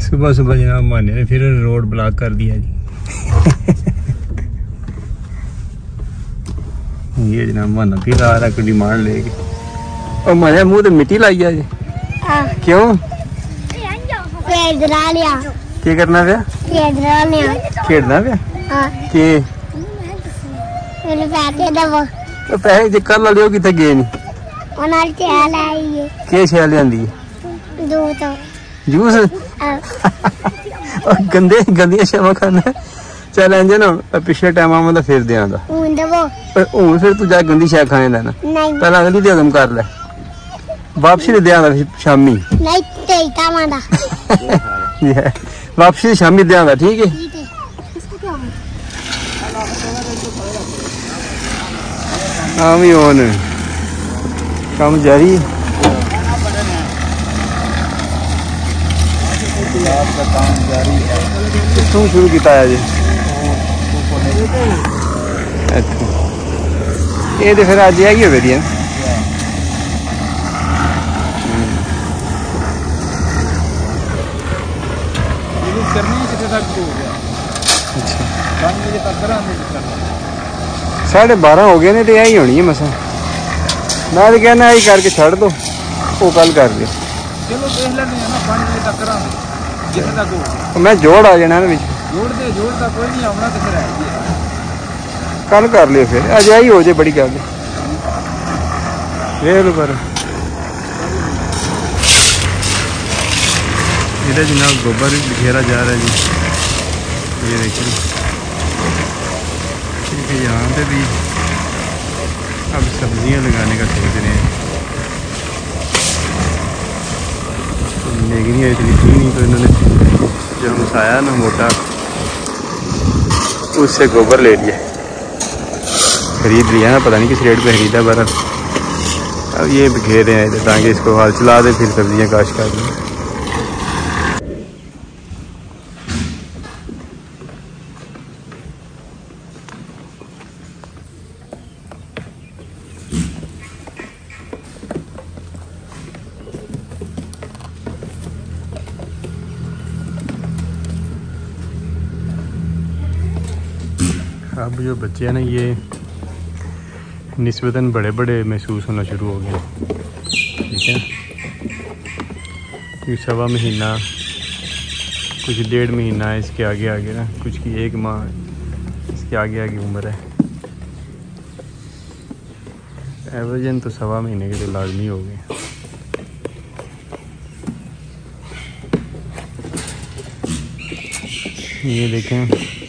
सुबह सुबह जनाब माने ने फिर रोड ब्लॉक कर दिया जी ये जनाब माना फिर आ रहा कोई डिमांड लेके और माने मुंह ते मिट्टी लाई है जी हाँ क्यों पेड़ लिया ਕੀ ਕਰਨਾ ਪਿਆ पेड़ लिया ਖੇਡਣਾ ਪਿਆ हाँ ਕੀ मेरे पैसे दबो ਉਹ ਪੈਸੇ ਜੇ ਕੱਲ ਵਾਲੇ ਉਹ ਕਿੱਥੇ ਗਏ ਨਹੀਂ ਉਹਨਾਂ ਚਾਲ ਆਈ ਕੀ ਸ਼ੈ ਲਿਆਂਦੀ ਹੈ ਦੋ ਤੋਂ और गंदे गंदियां शवा खाना चल इंजे ना पिछले टाइम आवा फिर दे आंदा हूं देवो पर हूं फिर तू जा गंदी शै खाने लेना पहला अगली दे हजम कर ले ਵਾਪਸੀ ਦੇ ਦਿਆਂਦਾ ਸ਼ਾਮੀ ਨਹੀਂ ਤੇ ਕਾਵਾਂ ਦਾ ਵਾਪਸੀ ਸ਼ਾਮੀ ਦਿਆਂਦਾ ਠੀਕ ਹੈ ਆਮੀ ਹੋਣ ਕੰਮ ਜਾਰੀ ਕਿੱਥੋਂ ਸ਼ੁਰੂ ਕੀਤਾ ਹੈ ਜੀ? ਇਹ ਤੇ ਫਿਰ ਅੱਜ ਆਈ ਹੋਵੇ ਦੀ ਕਰਨੀ ਕਿਤੇ ਤੱਕ ਹੋ ਗਿਆ? ਅੱਛਾ। 5 ਵਜੇ ਤੱਕ ਕਰਾਂਗੇ ਕਰਨਾ ਸਾਢੇ 12 ਹੋ ਗਏ ਨੇ ਤੇ ਆਈ ਹੋਣੀ ਹੈ ਮਸਾਂ। ਮੈਂ ਤਾਂ ਕਹਿੰਦਾ ਆਈ ਕਰਕੇ ਛੱਡ ਦੋ। ਉਹ ਕੱਲ ਕਰ ਲਿਓ ਚਲੋ ਦੇਖ ਲੈਂਦੇ ਹਾਂ ਨਾ 5 ਵਜੇ ਤੱਕ ਕਰਾਂਗੇ। ਜਿੱਥੇ ਤੱਕ ਹੋ ਗਿਆ ਉਹ ਮੈਂ ਜੋੜ ਆ ਜਾਣਾ ਨਾ ਵਿੱਚ ਜੋੜਦੇ ਜੋੜਦਾ ਕੋਈ ਨਹੀਂ ਆਉਣਾ ਤੇ ਫਿਰ ਹੈ ਹੀ ਹੈ ਕੱਲ ਕਰ ਲਿਓ ਫਿਰ ਅੱਜ ਆਈ ਹੋ ਜੇ ਬੜੀ ਗੱਲ ਹੈ ਵੇਖ ਲਓ ਪਰ ਇਹਦਾ ਜਨਾਬ ਗੋਬਰ बिखेरा जा रहा है जी ये देखिए ठीक है यहाँ पे भी अब सब्जियां लगाने का सोच रहे हैं लेकिन इतनी थी नहीं तो इन्होंने जो हमसाया ना मोटा, उससे गोबर ले लिया। खरीद लिया ना, पता नहीं किस रेट पे खरीदा, पर अब ये बिखेरे हैं इधर ताकि इसको हाल चला दे, फिर सब्ज़ियाँ काश कर दें बच्चे हैं ना, ये नस्बता बड़े बड़े महसूस होना शुरू हो गए। ठीक है? क्योंकि सवा महीना, कुछ डेढ़ महीना है, इसके आगे आगे ना, कुछ की एक माह इसके आगे आगे उम्र है। एवरेजन तो सवा महीने के तो लाजमी हो गए। ये देखें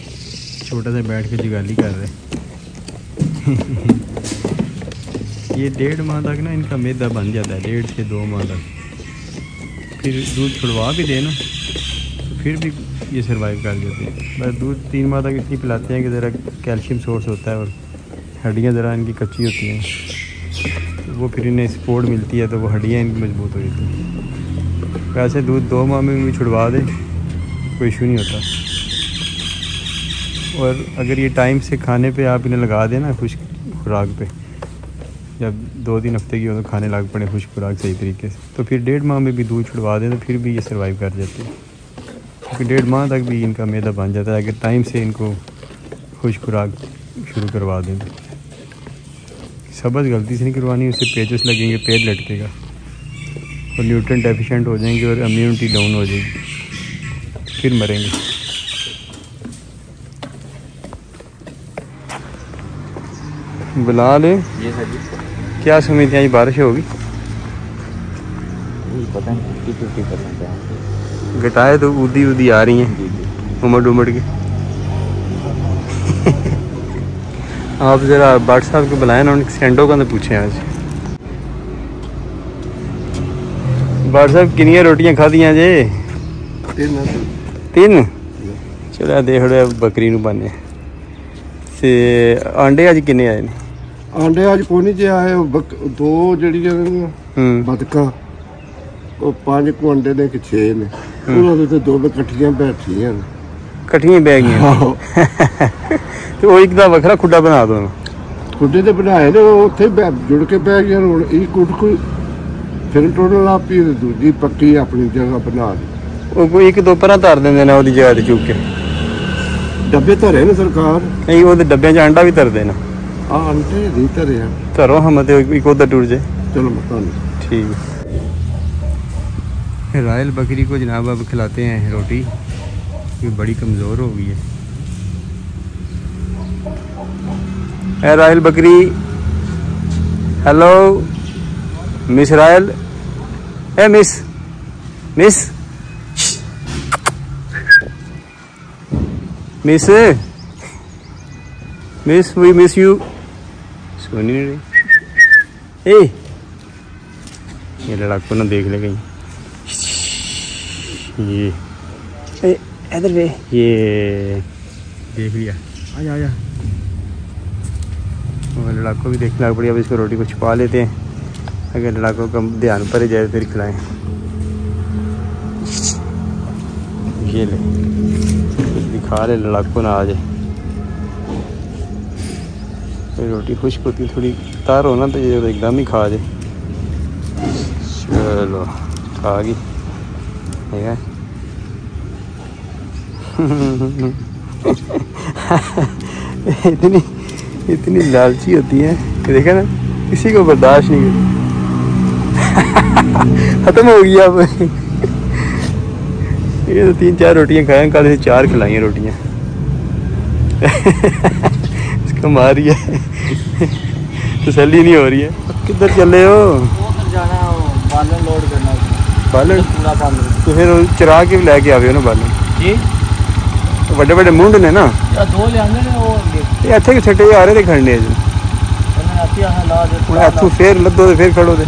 छोटा सा बैठ के जुगाली कर रहे ये डेढ़ माह तक ना इनका मैदा बन जाता है, डेढ़ से दो माह तक। फिर दूध छुड़वा भी देना तो फिर भी ये सरवाइव कर देते हैं। बस दूध तीन माह तक इसलिए पिलाते हैं कि ज़रा कैल्शियम सोर्स होता है और हड्डियाँ ज़रा इनकी कच्ची होती हैं। तो वो फिर इन्हें सपोर्ट मिलती है तो वो हड्डियाँ इनकी मज़बूत हो जाती हैं। वैसे दूध दो माह में भी छुड़वा दे, कोई इशू नहीं होता। और अगर ये टाइम से खाने पे आप इन्हें लगा दें ना खुश खुराक पे जब दो तीन हफ़्ते की हो तो खाने लग पड़े खुश खुराक सही तरीके से तो फिर डेढ़ माह में भी दूध छुड़वा दें तो फिर भी ये सर्वाइव कर जाते हैं। क्योंकि डेढ़ माह तक भी इनका मैदा बन जाता है, अगर टाइम से इनको खुश खुराक शुरू करवा दें तो। सबज गलती से नहीं करवानी, उससे पेचस लगेंगे, पेट लटकेगा और न्यूट्रन डेफिशेंट हो जाएँगे और इम्यूनिटी डाउन हो जाएगी, फिर मरेंगे। बिलाल क्या समय है बारिश होगी? गटाए तो उदी उदी आ रही हैं। उमड़ उमड़ के। आप ज़रा बाट साहब को बुलाएँ ना उनके सेंडो का तो आज। बाट साहब किनिया रोटियाँ खाधी जे? तीन। तीन? चलो देख बकरी नु पाने ते आंडे अज किन्ने आए ने? ਆਂਡੇ ਅੱਜ ਨਹੀਂ ਜੇ ਆਏ ਬੱਕ- ਦੋ ਜਿਹੜੀਆਂ ਨੇ ਹੂੰ। ਬਤਕਾਂ ਉਹ ਪੰਜ ਕੁ ਅੰਡੇ ਨੇ ਕਿ 6 ਨੇ। ਉਹਨਾਂ ਦੇ ਤੇ ਦੋ ਇਕੱਠੀਆਂ ਬੈਠੀਆਂ ਨੇ। ਇਕੱਠੀਆਂ ਬਹਿ ਗਈਆਂ ਆਹੋ। ਤੇ ਉਹ ਇੱਕ ਦਾ ਵੱਖਰਾ ਖੁੱਡਾ ਬਣਾ ਦੋ। ਖੁੱਡੇ ਤੇ ਬਣਾਏ ਨੇ ਉਹ ਉੱਥੇ ਬੈ- ਜੁੜ ਕੇ ਬਹਿ ਗਈਆਂ ਨੇ। ਹੁਣ ਇਹ ਕੁੱਟ ਕੋਈ ਫਿਰ ਟੋਟਲ ਆਪੀ ਦੂਜੀ ਪੱਕੀ ਆਪਣੀ ਜਗ੍ਹਾ ਬਣਾ ਲਈ। ਉਹ ਕੋਈ ਇੱਕ ਦੋ ਪਰਾਂ ਧਰ ਦਿੰਦੇ ਨੇ ਉਹਦੀ ਜਗ੍ਹਾ ਤੇ ਚੁੱਕ ਕੇ। ਡੱਬੇ ਧਰੇ ਨੇ ਸਰਕਾਰ? ਨਹੀਂ ਉਹਦੇ ਡੱਬਿਆਂ 'ਚ ਅੰਡਾ ਵੀ ਧਰਦੇ ਨੇ। है चलो हम तो एक टूर जाए। चलो ठीक। रॉयल बकरी को जनाब अब खिलाते हैं रोटी। ये बड़ी कमज़ोर हो गई है। रॉयल बकरी। Hello miss Royal. A miss miss miss miss we miss you सुनी नहीं रही ए ये लड़ाकू ना देख ले कहीं। ये। ए, इधर वे ये। देख लिया। आजा आजा। और लड़ाको भी देखना पड़ी अब इसको रोटी को छुपा लेते हैं। अगर लड़ाकों का ध्यान पर जाए फिर खिलाएँ। ये ले। दिखा ले लड़ाको ना आ जाए फिर रोटी खुश्क होती थोड़ी तार हो ना तो ये एकदम ही खा जाए चलो, खा गई। ठीक है। इतनी इतनी लालची होती है। कि देखा ना, किसी को बर्दाश्त नहीं करती। खत्म हो गया अब। ये तो तीन चार रोटियाँ खाएँ, कल से चार खिलाई हैं रोटियाँ। इसको मार रही है तसली नहीं हो रही है किधर चले हो जाना बालन लोड करना बालन पूरा बालन तो फिर ਉਹ ਚਰਾ ਕੇ ਵੀ ਲੈ ਕੇ ਆਵੇ ਉਹਨੂੰ ਬਾਲਣ जी ਵੱਡੇ ਵੱਡੇ ਮੁੰਡ ਨੇ ਨਾ या दो ले आंदे ने वो ले ਇਹ ਇੱਥੇ ਕਿ ਛੱਟੇ ਆ ਰਹੇ ਤੇ ਖੜਨੇ ਜੀ मैंने आती है ला दे ਹੁਣ ਇੱਥੋਂ ਫੇਰ ਲੱਦੋ ਤੇ ਫੇਰ ਖੜੋ ਤੇ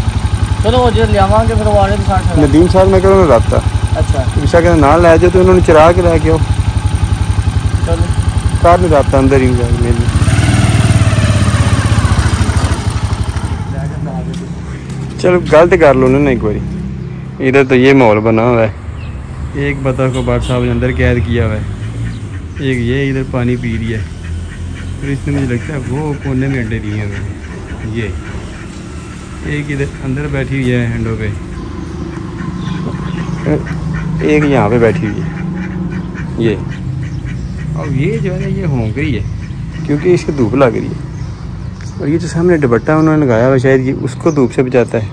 चलो वो जे ले आवांगे फिर वाले के साथ ਨਦੀਮ ਸਾਹਿਬ ਨਾਲ ਕਰੋ ਰਾਬਤਾ अच्छा ਵਿਸ਼ਾ ਕਹਿੰਦਾ ਨਾਲ ਲੈ ਜਾਓ ਤੇ ਉਹਨਾਂ ਨੂੰ ਚਰਾ ਕੇ ਲੈ ਕੇ ਆਓ चलो ਕਾਰ ਨੂੰ ਰਾਬਤਾ ਅੰਦਰ ਹੀ ਜਾ ਕੇ चलो गलत कर लो ना एक बारी। इधर तो ये माहौल बना हुआ है। एक बतख को बाट साहब ने अंदर कैद किया हुआ है। एक ये इधर पानी पी रही है। फिर इसने मुझे लगता है वो कोने में अंडे दिए हुए ये। एक इधर अंदर बैठी हुई है अंडों पे। एक यहाँ पे बैठी हुई है। ये। और ये जो है ना ये होंग रही है। क्योंकि इसकी धूप लग रही है। और ये जो सामने दुपट्टा उन्होंने लगाया हुआ शायद ये उसको धूप से बचाता है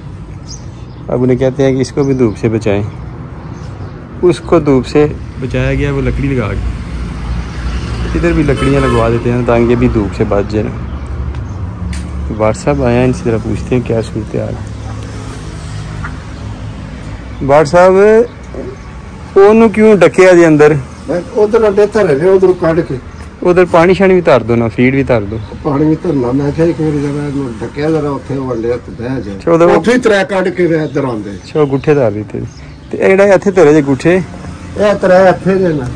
अब उन्हें कहते हैं कि इसको भी धूप से बचाएं उसको धूप से बचाया गया वो लकड़ी लगा के इधर भी लकड़ियाँ लगवा देते हैं ताकि ये भी धूप से बच जाए तो व्हाट्सअप आया इनसे ज़रा पूछते हैं क्या सूरत हाल व्हाट्सअप ਉਹਨੂੰ ਕਿਉਂ ਡੱਕਿਆ ਦੇ ਅੰਦਰ ਮੈਂ ਉਧਰ ਅੰਡੇ ਧਰੇ ਨੇ ਉਧਰ ਕੱਢ ਕੇ ਉਧਰ ਪਾਣੀ ਸ਼ਾਣੀ ਵੀ ਧਰ ਦੋ ਨਾ ਫੀਡ ਵੀ ਧਰ ਦੋ ਪਾਣੀ ਵੀ ਧਰਨਾ ਮੈਂ ਕਿਹਾ ਇੱਕ ਵਾਰੀ ਜਰਾ ਇਹਨੂੰ ਢੱਕਿਆ ਜਰਾ ਉੱਥੇ ਅੰਡੇ ਤੇ ਬਹਿ ਅੱਛਾ, ਜਾ ਉਹਦਾ- ਉੱਥੇ ਹੀ ਤਰੇ ਕੱਢ ਕੇ ਵੇ ਇੱਧਰ ਆਉਂਦੇ। ਉਹ ਗੁੱਠੇ ਧਰ ਦਿੱਤੇ। ਤੇ ਇਹ ਜਿਹੜਾ ਇੱਥੇ ਧਰੇ ਜੇ ਗੁੱਠੇ? ਇਹ ਤਰੇ ਇੱਥੇ ਜੇ ਨਾ।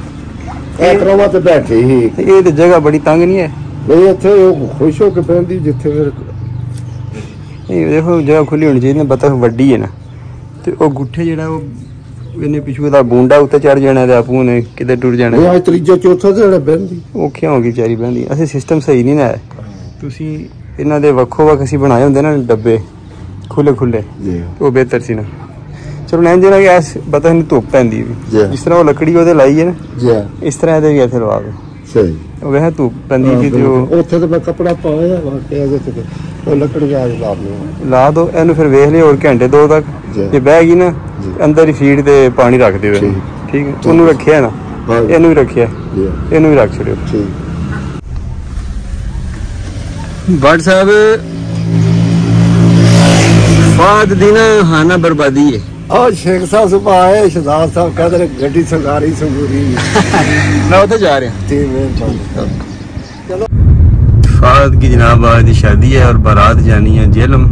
ਇਹ ਤਰ੍ਹਾਂ ਤੇ ਬੈਠੀ ਸੀ ਤੇ ਇਹ ਤੇ ਜਗ੍ਹਾ ਬੜੀ ਤੰਗ ਨਹੀਂ ਹੈ? ਨਹੀਂ ਇੱਥੇ ਉਹ ਖੁਸ਼ ਹੋ ਕੇ ਬਹਿੰਦੀ ਜਿੱਥੇ ਫਿਰ ਇਹ ਦੇਖੋ ਜਗ੍ਹਾ ਖੁੱਲੀ ਹੋਣੀ ਚਾਹੀਦੀ ਨਾ ਬਤਖ ਵੱਡੀ ਹੈ ਨਾ। ਤੇ ਉਹ ਗੁੱਠੇ ਜਿਹੜਾ ਉਹ ਇਹਨੇ ਪਿਛੂ ਦਾ ਬੂੰਡਾ ਉੱਤੇ ਚੜ ਜਾਣਾ ਤੇ ਆਪੂ ਨੇ ਕਿਤੇ ਟੁਰ ਜਾਣਾ। ਨਹੀਂ ਅੱਜ ਤੀਜਾ ਚੌਥਾ ਤੇ ਜਿਹੜਾ ਬਹਿੰਦੀ। ਔਖਿਆ ਹੋ ਗਈ ਵਿਚਾਰੀ ਬੰਦੀ ਅਸੀਂ ਸਿਸਟਮ ਸਹੀ ਨਹੀਂ ਨਾ ਹੈ। ਤੁਸੀਂ ਇਹਨਾਂ ਦੇ ਵੱਖੋ ਵੱਖ ਅਸੀਂ ਬਣਾਏ ਹੁੰਦੇ ਨਾ ਡੱਬੇ ਖੁੱਲੇ ਖੁੱਲੇ ਜੀ। ਉਹ ਬਿਹਤਰ ਸੀ ਨਾ। ਚਲੋ ਨਾ ਜਿਹੜਾ ਕਿ ਐਸ ਪਤਾ ਨਹੀਂ ਧੁੱਪ ਪੈਂਦੀ ਵੀ। ਜੀ। ਜਿਸ ਤਰ੍ਹਾਂ ਉਹ ਲੱਕੜੀ ਉਹਦੇ ਲਾਈ ਹੈ ਨਾ ਜੀ। ਇਸ ਤਰ੍ਹਾਂ ਇਹਦੇ ਵੀ ਇੱਥੇ ਲਵਾ ਦਿਓ। ਸਹੀ। ਉਹ ਵੇਖ ਧੁੱਪ ਪੈਂਦੀ ਵੀ ਤੇ ਉਹ ਉੱਥੇ ਤੇ ਮੈਂ ਕੱਪੜਾ ਪਾਇਆ ਵਾਕਿਆ ਇਹਦੇ ਤੇ ਉਹ ਲੱਕੜੀ ਆ ਲਾ ਦਿਓ। ਲਾ ਦੋ ਇਹਨੂੰ ਫਿਰ ਵੇਖ ਲਿਓ ਹੋਰ ਘੰਟੇ ਦੋ ਤੱਕ। ਜੀ। ਜੇ ਬਹਿ ਗਈ ਨਾ ਜੀ। ਅੰਦਰ ਹੀ ਫੀਡ ਤੇ ਪਾਣੀ ਰੱਖ ਦਿਓ ਇਹਨੂੰ। ਠੀਕ। ਹੈ। ਉਹਨੂੰ ਰੱਖਿਆ ਨਾ। ਹਾਂ ਇਹਨੂੰ ਵੀ ਰੱਖਿਆ। ਜੀ। ਇਹਨੂੰ ਵੀ ਰੱਖ ਛੜਿਓ ਠੀਕ। ਬਟ ਸਾਹਿਬ ਬਾਦ ਦਿਨ ਹਾਨਾ ਬਰਬਾਦੀ ਹੈ और शेख साहब सुबह आए शहजाद साहब कह रहे गड्डी संगारी संगूरी ना उधर जा रहे हैं ठीक है चलो फाद की जनाब आज शादी है और बारात जानी है जेलम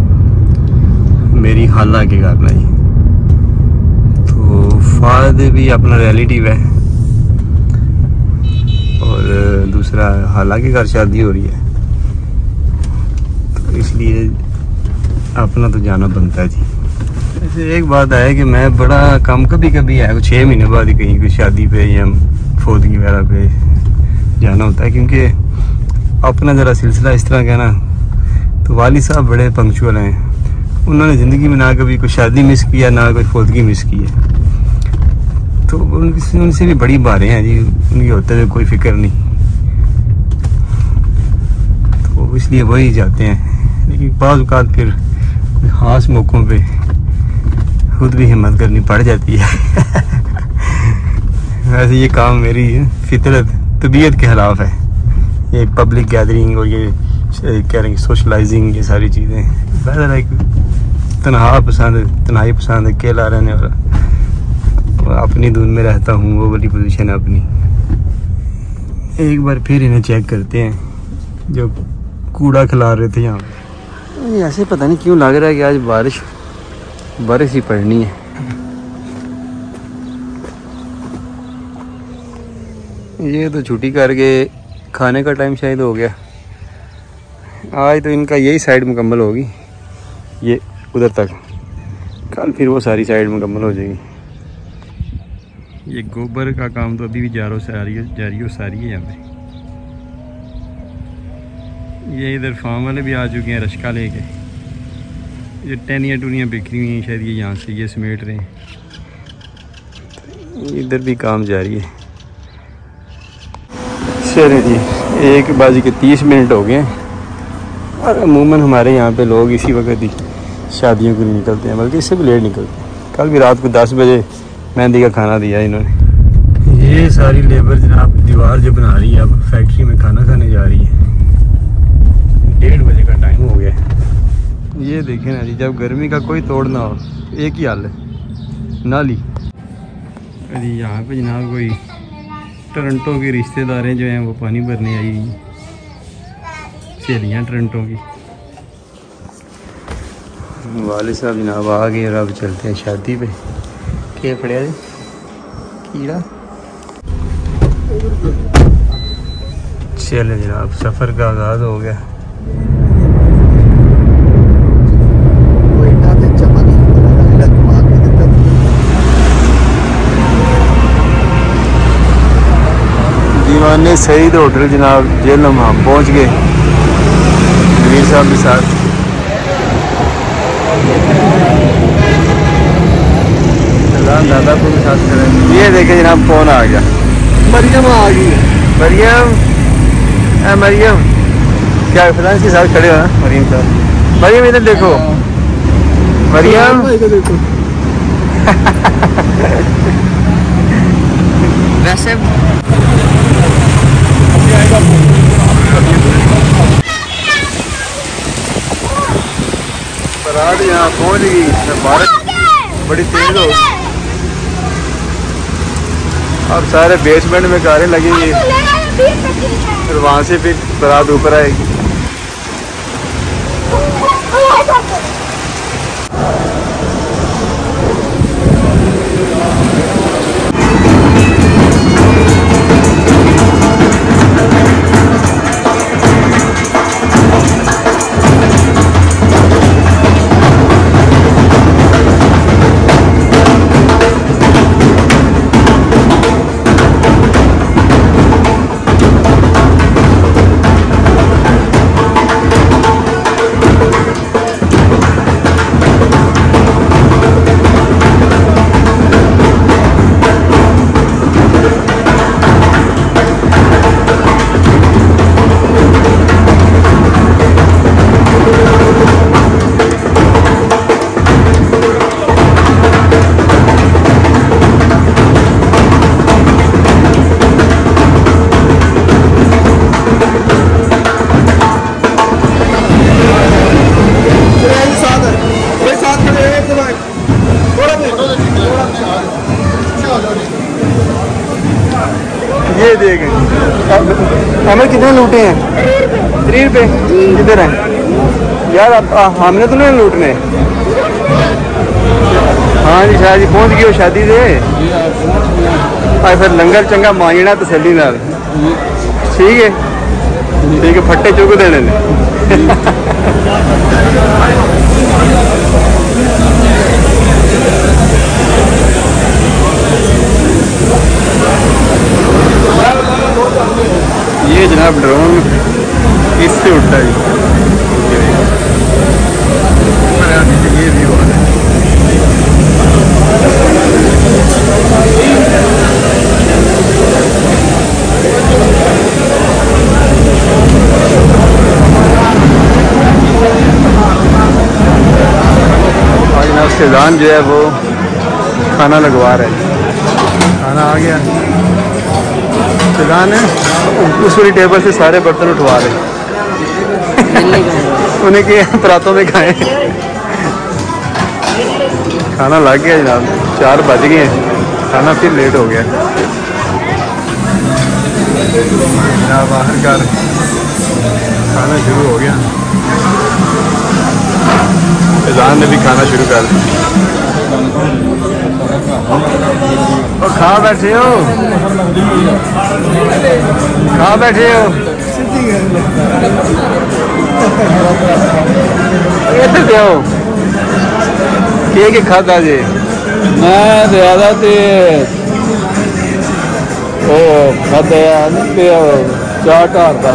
मेरी खाला के घर नहीं तो फाद भी अपना रिलेटिव है और दूसरा खाला के घर शादी हो रही है तो इसलिए अपना तो जाना बनता जी वैसे एक बात है कि मैं बड़ा कम कभी कभी है छः महीने बाद ही कहीं कोई शादी पे या फोदगी वगैरह पे जाना होता है, क्योंकि अपना ज़रा सिलसिला इस तरह का ना तो वाली साहब बड़े पंक्चुअल हैं। उन्होंने ज़िंदगी में ना कभी कोई शादी मिस किया ना कोई फोदगी मिस की है। तो उनसे उनसे भी बड़ी बारें हैं जी, उनके होते हुए कोई फ़िक्र नहीं। तो इसलिए वही जाते हैं। लेकिन बाज़ फिर ख़ास मौक़ों पे खुद भी हिम्मत करनी पड़ जाती है। वैसे ये काम मेरी फितरत, तबीयत के खिलाफ है। ये पब्लिक गैदरिंग और ये कह रहे हैं सोशलाइजिंग ये सारी चीज़ें। बेहतर है तनहा पसंद, तन्हाई पसंद, अकेला रहने वाला। अपनी धुन में रहता हूँ, वो वाली पोजीशन है अपनी। एक बार फिर इन्हें चेक करते हैं, जो कूड़ा खिला रहे थे यहाँ। ऐसे पता नहीं क्यों लग रहा है कि आज बारिश बारिश ही पड़नी है। ये तो छुट्टी करके खाने का टाइम शायद हो गया। आज तो इनका यही साइड मुकम्मल होगी। ये उधर तक। कल फिर वो सारी साइड मुकम्मल हो जाएगी। ये गोबर का काम तो अभी भी जारो सारी जारी हो, सारी है यहाँ पे। ये इधर फार्म वाले भी आ चुके हैं, रश्का लेके। ये टहनियाँ टूनियाँ बिखरी हुई हैं शायद ये यहाँ से ये समेट रहे हैं इधर भी काम जारी है चले जी एक बाजी के तीस मिनट हो गए और अमूमन हमारे यहाँ पे लोग इसी वक्त ही शादियों के लिए निकलते हैं बल्कि इससे भी लेट निकलते हैं कल भी रात को दस बजे मेहंदी का खाना दिया इन्होंने ये सारी लेबर जनाब दीवार जो बना रही है अब फैक्ट्री में खाना खाने जा रही है डेढ़ बजे ये देखें ना जी, जब गर्मी का कोई तोड़ ना हो, एक ही हाल है। नाली। अरे यहाँ पे जनाब, कोई टोरंटो के रिश्तेदारें जो हैं, वो पानी भरने आई हुई हैं। सहेलियाँ टोरंटो की। वाले साहब जनाब, आ गए और अब चलते हैं शादी पे। के पड़िया जी कीड़ा। चले जनाब, सफ़र का आगाज़ हो गया। दीवाने सईद होटल जनाब जेलम हम पहुँच गए मीर साहब के साथ दादापुर के साथ खड़े ये देखे जनाब कौन आ गया मरियम आ गई मरियम ए मरियम क्या फ्रेंड्स के साथ खड़े हो ना मरियम साहब मरियम इधर देखो मरियम देखो वैसे बरात यहाँ पहुँच गई। बारिश बड़ी तेज हो। अब सारे बेसमेंट में कारें लगेंगी फिर वहाँ से फिर बरात ऊपर आएगी। किधर हैं। यार हमने तो नहीं लूटने। हाँ जी शाह जी, पहुँच हो शादी से। फिर लंगर चंगा मांगना तसली नाल। ठीक है। ठीक है, फट्टे चुक देने ये जनाब ड्रोन इससे उठता है? फैजान जो है वो खाना लगवा रहे हैं। खाना आ गया। फैजान उस वाली टेबल से सारे बर्तन उठवा रहे उन्हें के परातों में खाए। खाना लग गया जनाब चार बज गए खाना फिर लेट हो गया। जनाब आखिरकार खाना शुरू हो गया। अजान ने भी खाना शुरू कर दिया। खा बैठे हो? खा बैठे हो? खादा जी? मैं ज़्यादा ते ओ खादा चाट हारदा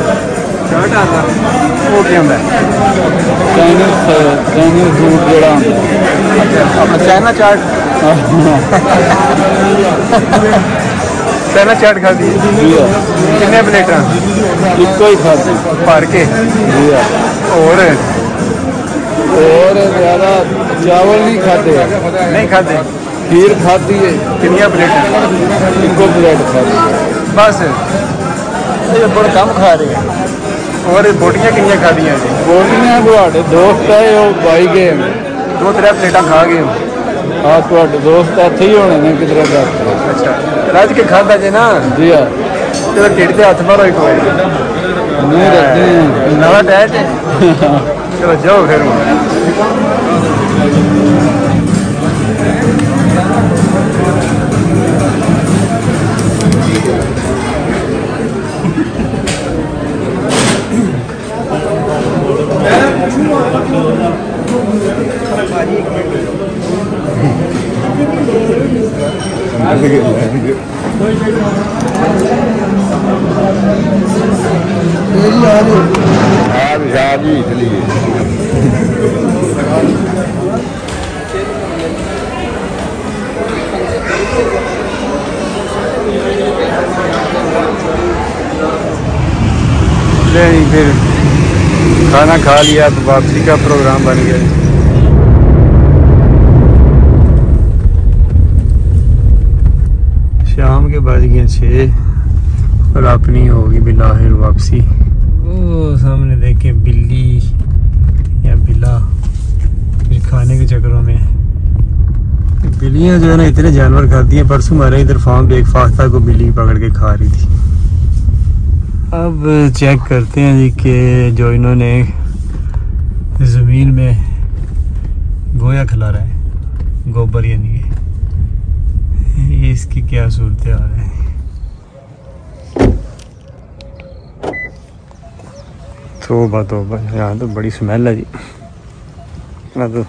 ਪਿਆ ਚਾਹ ਢਾਰ ਦਾ ਚਾਹ ਢਾਲਾ ਉਹ ਕੀ ਹੁੰਦਾ ਚਾਈਨੀਜ਼ ਚਾਈਨੀਜ਼ ਫੂਡ ਜਿਹੜਾ ਹੁੰਦਾ ਆਪਣਾ ਚਾਈਨਾ ਚਾਟ ਚਾਈਨਾ ਚਾਟ ਖਾਦੀ ਜੀ ਆ। ਕਿੰਨੇ ਪਲੇਟਾਂ ਇੱਕੋ ਹੀ ਖਾਦੀ ਭਰ ਕੇ ਜੀ ਆ ਹੋਰ ਹੋਰ ਜ਼ਿਆਦਾ ਚਾਵਲ ਨਹੀਂ ਖਾਦੇ ਨਹੀਂ ਖਾਦੇ ਖੀਰ ਖਾਦੀ ਹੈ ਕਿੰਨੀਆਂ ਪਲੇਟਾਂ ਇੱਕੋ ਪਲੇਟ ਖਾਦੀ ਬਸ ਇਹ ਬੜਾ ਕਮ ਖਾ ਰਹੇ और बोटियाँ किनिया खा दी जी ਤੁਹਾਡੇ ਦੋਸਤ ਹੈ ਉਹ ਬਾਈ ਗਏ ਨੇ। दो त्रै प्लेटा खा ਆ ਤੁਹਾਡੇ ਦੋਸਤ ਇੱਥੇ ਹੀ ਹੋਣੇ ਨੇ ਕਿਧਰੇ ਦੱਸ अच्छा रज के खादा जे ना ਜੀ ਆ तेरा ढिड ते हथ मारो एक बारी ਨਹੀਂ ਰੱਖਦੇ ਨਵਾਂ ਡੈਟ ਚਲੋ ਜਾਓ ਫਿਰ आज शादी इसलिए नहीं फिर खाना खा लिया तो वापसी का प्रोग्राम बन गया। शाम के बज गए छः और अपनी होगी बिलाहिर वापसी। वो सामने देखे बिल्ली या बिला फिर खाने के चक्करों में। बिल्लियाँ जो है ना इतने जानवर खाती हैं परसों हमारे इधर फार्म पे एक फाख्ता को बिल्ली पकड़ के खा रही थी। अब चेक करते हैं जी कि जो इन्होंने ज़मीन में गोया खिला रहा है, गोबर यानी ये इसकी क्या सूरत हाल है? तोबा तोबा। यहाँ तो बड़ी स्मेल है जी। मैं तो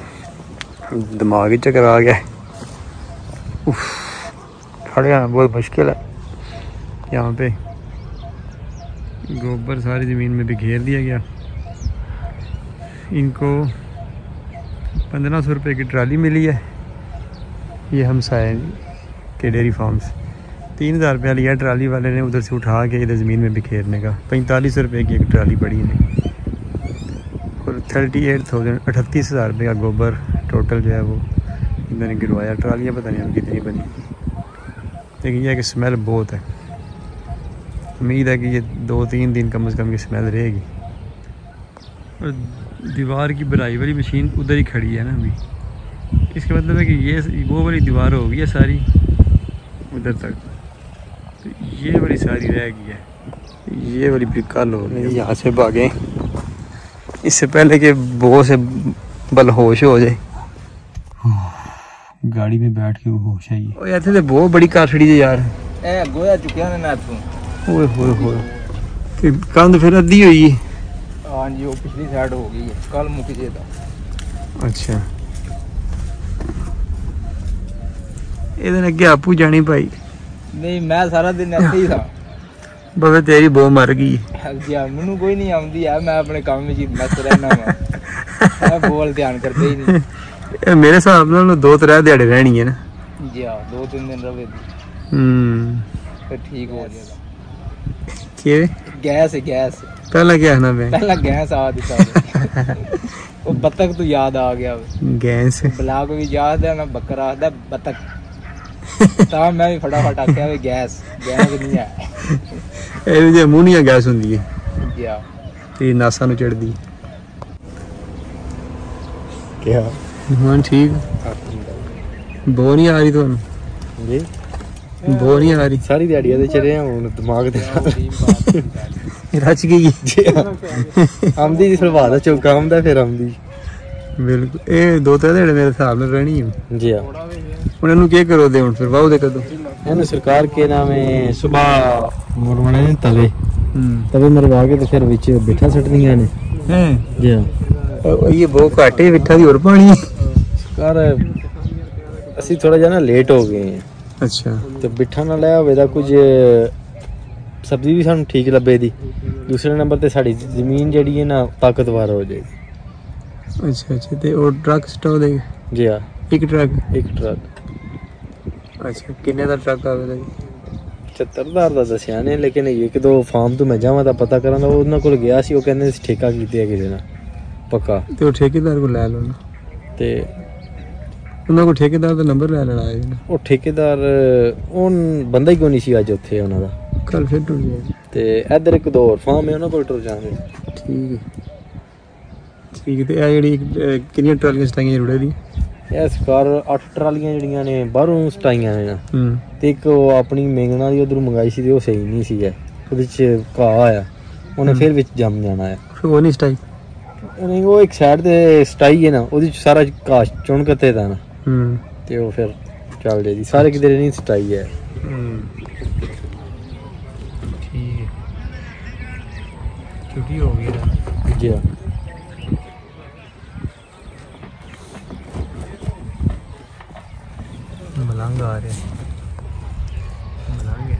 दिमाग ही चक्कर आ गया उफ, खड़े जाना बहुत मुश्किल है। यहाँ पे गोबर सारी ज़मीन में बिखेर दिया गया। इनको पंद्रह सौ रुपये की ट्राली मिली है। ये हम साए के डेयरी फार्म्स। तीन हज़ार रुपया लिया ट्राली वाले ने उधर से उठा के इधर ज़मीन में बिखेरने का। पैंतालीस सौ रुपये की एक ट्राली पड़ी इन्हें और थर्टी एट थाउज़ेंड, अठतीस हज़ार रुपये का गोबर टोटल जो है वो इन्होंने गिरवाया। ट्रालियाँ पता नहीं अब कितनी बनी। लेकिन यह है कि स्मेल बहुत है। उम्मीद है कि ये दो तीन दिन कम से कम ये स्मेल रहेगी। और दीवार की बनाई वाली मशीन उधर ही खड़ी है ना अभी। इसका मतलब है कि ये वो वाली दीवार होगी है सारी उधर तक। तो ये वाली सारी रह गई है। ये वाली बिकल हो गई। यहाँ से भागें। इससे पहले कि बहुत से बल होश हो जाए। गाड़ी में बैठ के होश आई ऐसे तो बहुत बड़ी कार खड़ी है यार। ए गोया चुकिया ना तू ਓਏ ਹੋਏ ਹੋਏ। ਤੇ ਕੰਧ ਫਿਰ ਅੱਧੀ ਹੋਈ ਹੈ ਹਾਂਜੀ ਉਹ ਪਿਛਲੀ ਸਾਈਡ ਹੋ ਗਈ ਹੈ। ਕੱਲ ਮੁੱਕ ਜੇ ਦਾ ਅੱਛਾ। ਇਹਦੇ ਨਾਲ ਅੱਗੇ ਆਪੂ ਜਾਣੀ ਭਾਈ। ਨਹੀਂ ਮੈਂ ਸਾਰਾ ਦਿਨ ਇੱਥੇ ਹੀ ਸਾਂ। ਬਵੇ ਤੇਰੀ ਬੋ ਮਰ ਗਈ। ਆ ਮੈਨੂੰ ਕੋਈ ਨਹੀਂ ਆਉਂਦੀ। ਆ ਮੈਂ ਆਪਣੇ ਕੰਮ ਵਿੱਚ ਮਸਤ ਰਹਿਣਾ ਵਾ। ਬੋਲ ਧਿਆਨ ਕਰਦੇ ਹੀ ਨਹੀਂ। ਇਹ ਮੇਰੇ ਹਿਸਾਬ ਨਾਲ ਦੋ ਤਰ੍ਹਾਂ ਦਿਹਾੜੇ ਰਹਿਣੀ ਹੈ ਨਾ। ਜੀ ਆ ਦੋ ਤਿੰਨ ਦਿਨ ਰਵੇ। ਹੂੰ। ਫਿਰ ਠੀਕ ਹੋ ਜਾਏਗਾ। ਕੀ ਗੈਸ ਹੈ ਗੈਸ ਪਹਿਲਾਂ ਕੀ ਆਖਣਾ ਪਿਆ ਪਹਿਲਾਂ ਗੈਸ ਆ ਦਿੱਤਾ ਉਹ ਬੱਤਖ ਤੋਂ ਯਾਦ ਆ ਗਿਆ ਵੇ। ਗੈਸ ਬਲਾਕ ਵੀ ਯਾਦ ਹੈ ਨਾ ਬੱਕਰਾ ਆਖਦਾ ਬੱਤਖ ਤਾਂ ਮੈਂ ਵੀ ਫਟਾਫਟ ਆਖਿਆ ਵੀ ਗੈਸ ਗੈਸ ਨਹੀਂ ਹੈ ਇਹ ਜੇ ਮੂੰਹ ਗੈਸ ਹੁੰਦੀ ਹੈ ਗਿਆ ਤੇ ਨਾਸਾਂ ਨੂੰ ਚੜਦੀ ਕਿਹਾ ਹਾਂ ਠੀਕ ਬੋ ਨਹੀਂ ਆ ਰਹੀ ਤੁਹਾਨੂੰ ਜੀ ਬੋ ਨਹੀਂ ਆ ਰਹੀ ਸਾਰੀ ਦਿਹਾੜੀ ਇਹਦੇ ਚ ਰਹੇ ਹਾਂ, ਹੁਣ ਦਿਮਾਗ ਦੇ ਰਚ ਗਈ। ਆਮਦੀ ਜਿਸ ਸੁਭਾਅ ਦਾ ਚੌਕਾ ਆਉਂਦਾ ਫਿਰ ਆਮਦੀ ਬਿਲਕੁਲ। ਇਹ ਦੋ ਤਿੰਨ ਦਿਨ ਮੇਰੇ ਹਿਸਾਬ ਨਾਲ ਰਹਿਣੀ ਹੈ ਜੀ ਹਾਂ। ਉਹਨਾਂ ਨੂੰ ਕੀ ਕਰੋ ਦੇ ਹੁਣ ਫਿਰ ਵਾਹ ਦੇ ਕਦੋਂ? ਇਹਨੂੰ ਸਰਕਾਰ ਕੇ ਨਾਮੇ ਸੁਬਾ ਮਰਵਾਣੇ ਨੇ ਤਵੇ। ਤਵੇ ਮਰਵਾ ਕੇ ਤੇ ਫਿਰ ਵਿੱਚ ਬਿਠਾ ਸੱਟਦੀਆਂ ਨੇ। ਹੈ? ਜੀ ਹਾਂ। ਇਹ ਬਹੁਤ ਘਾਟੇ ਮਿੱਠਾ ਦੀ ਹੋਰ ਪਾਣੀ ਸਰਕਾਰ ਅਸੀਂ ਥੋੜਾ ਜਿਹਾ ਨਾ ਲੇਟ ਹੋ ਗਏ ਹਾਂ। ਅੱਛਾ। ਤੇ ਬਿਠਾ ਨਾ ਲਿਆ ਹੋਵੇ ਦਾ ਕੁਝ ਸਬਜ਼ੀ ਵੀ ਸਾਨੂੰ ਠੀਕ ਲੱਭੇ ਦੀ। ਦੂਸਰੇ ਨੰਬਰ ਤੇ ਸਾਡੀ ਜ਼ਮੀਨ ਜਿਹੜੀ ਹੈ ਨਾ ਤਾਕਤਵਰ ਹੋ ਜਾਏਗੀ। ਅੱਛਾ ਅੱਛਾ ਤੇ ਉਹ ਟਰੱਕ ਸਟੋ ਦੇ? ਜੀ ਹਾਂ। ਇੱਕ ਟਰੱਕ? ਇੱਕ ਟਰੱਕ। ਅੱਛਾ ਕਿੰਨੇ ਦਾ ਟਰੱਕ ਆਵੇਗਾ ਜੀ? 70000 ਦਾ ਦੱਸਿਆ ਨੇ ਲੇਕਿਨ ਇੱਕ ਦੋ ਫਾਰਮ ਤੋਂ ਮੈਂ ਜਾਵਾਂ ਤਾਂ ਪਤਾ ਕਰਾਂ ਤਾਂ ਉਹਨਾਂ ਕੋਲ ਗਿਆ ਸੀ ਉਹ ਕਹਿੰਦੇ ਸੀ ਠੇਕਾ ਕੀਤੇ ਆ ਕਿਸੇ ਨਾਲ। ਪੱਕਾ। ਤੇ ਉਹ ਠੇਕੇਦਾਰ ਕੋਲ ਲੈ ਲਓ ਤੇ ਉਹਨਾਂ ਕੋਲ ਠੇਕੇਦਾਰ ਦਾ ਨੰਬਰ ਲੈ ਲੈਣਾ ਹੈ ਉਹ ਠੇਕੇਦਾਰ ਉਹ ਬੰਦਾ ਹੀ ਕੋਈ ਨਹੀਂ ਸੀ ਅੱਜ ਉੱਥੇ ਉਹਨਾਂ ਦਾ? ਕੱਲ ਫਿਰ ਟੁੱਟ ਜਾਏਗਾ ਤੇ ਇੱਧਰ ਇੱਕ ਦੋ ਹੋਰ ਫਾਰਮ ਹੈ ਉਹਨਾਂ ਕੋਲ ਟੁਰ ਜਾਣਗੇ। ਠੀਕ ਹੈ। ਠੀਕ ਤੇ ਇਹ ਜਿਹੜੀ ਅਹ, ਕਿੰਨੀਆਂ ਟਰਾਲੀਆਂ ਸਟਾਈਆਂ ਰੁੜੇ ਦੀ ਇਹ ਸਰਕਾਰ 8 ਟਰਾਲੀਆਂ ਜਿਹੜੀਆਂ ਨੇ ਬਾਹਰੋਂ ਸਟਾਈਆਂ ਨੇ ਨਾ। ਹੂੰ। ਤੇ ਇੱਕ ਉਹ ਆਪਣੀ ਮੇਂਗਣਾ ਦੀ ਉਧਰੋਂ ਮੰਗਾਈ ਸੀ ਤੇ ਉਹ ਸਹੀ ਨਹੀਂ ਸੀ ਹੈ ਉਹਦੇ ਚ ਘਾਹ ਆਇਆ। ਉਹਨੇ ਫਿਰ ਵਿੱਚ ਜੰਮ ਜਾਣਾ ਹੈ ਫਿਰ ਉਹ ਨਹੀਂ ਸਟਾਈ? ਉਹ ਇੱਕ ਸਾਈਡ ਤੇ ਸਟਾਈ ਹੈ ਨਾ ਉਹਦੇ ਚ ਸਾਰਾ ਘਾਹ ਚੁਣ ਕੇ ਨਾ। ਹੂੰ। ਤੇ ਉਹ ਫਿਰ ਚੱਲਦੇ ਜੀ। ਸਾਰੇ ਕਿਤੇ ਨਹੀਂ ਸਟਾਈ ਹੈ। ਹੂੰ। ਠੀਕ। ਛੁੱਟੀ ਹੋ ਗਈ ਨਾ। ਜੀ ਮਲੰਗ ਆ ਰਿਹਾ। ਮਲੰਗ ਹੈ।